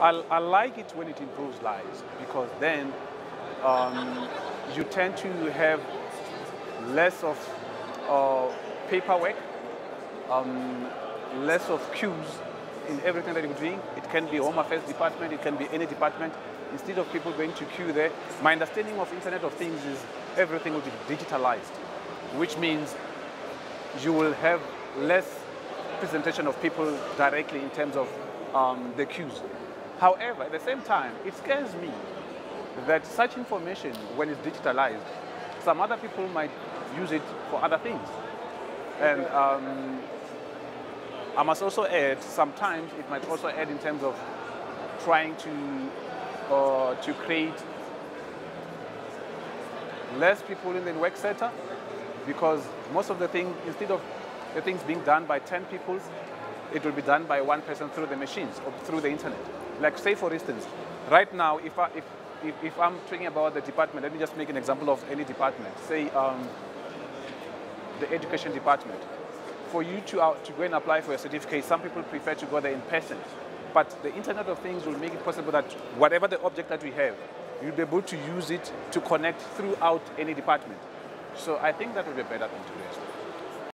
I, I like it when it improves lives because then um, you tend to have less of uh, paperwork, um, less of queues in everything that you're doing. It can be Home Affairs department, it can be any department. Instead of people going to queue there, my understanding of Internet of Things is everything will be digitalized, which means you will have less presentation of people directly in terms of um, the queues. However, at the same time, it scares me that such information, when it's digitalized, some other people might use it for other things. And um, I must also add, sometimes it might also add in terms of trying to, uh, to create less people in the work sector because most of the things, instead of the things being done by 10 people, it will be done by one person through the machines or through the internet. Like say for instance, right now, if, I, if, if, if I'm talking about the department, let me just make an example of any department. Say um, the education department. For you to, uh, to go and apply for a certificate, some people prefer to go there in person. But the Internet of Things will make it possible that whatever the object that we have, you'll be able to use it to connect throughout any department. So I think that would be a better thing to do.